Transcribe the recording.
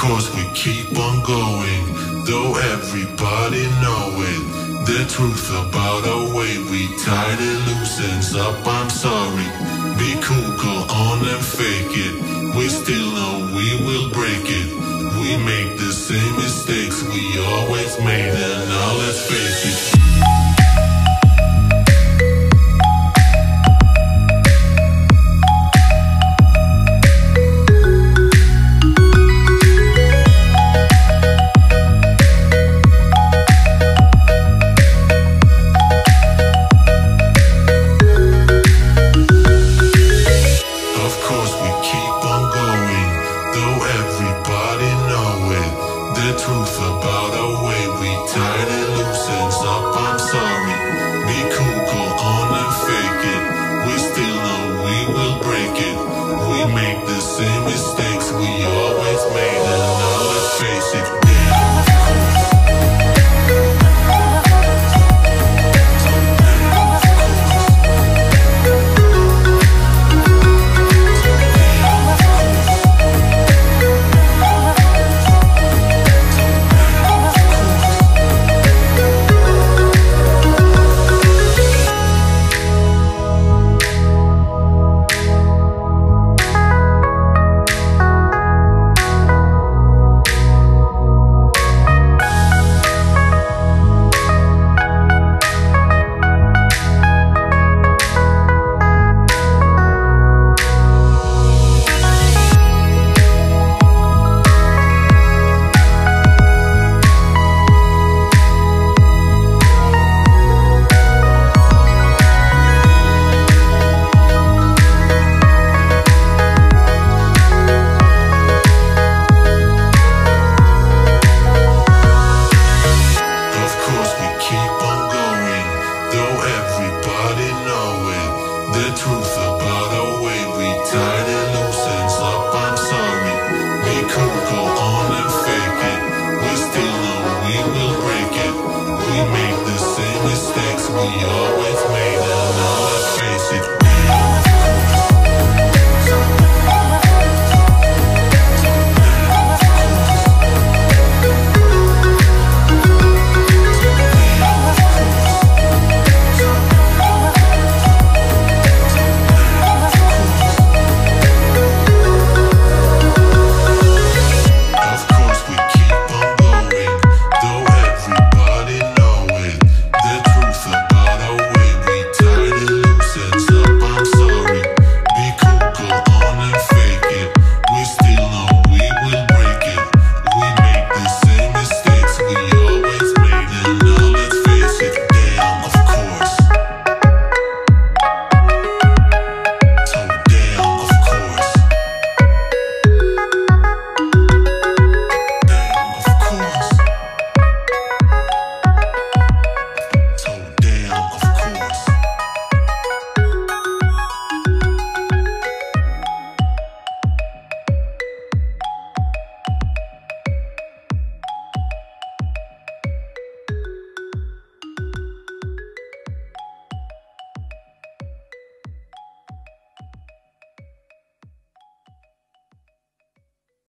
course we keep on going, though everybody know it. The truth about our way we tied it loosens up, I'm sorry. Be cool, go on and fake it. We still know we will break it. We make the same mistakes we always made, truth about our way we tied it loosens up. I'm sorry. Be cool, go on and fake it. We still know we will break it. We make the same mistakes everybody know it. The truth about the way we tied it loosens up. I'm sorry. We could go on and fake it. We still know we will break it. We make the same mistakes we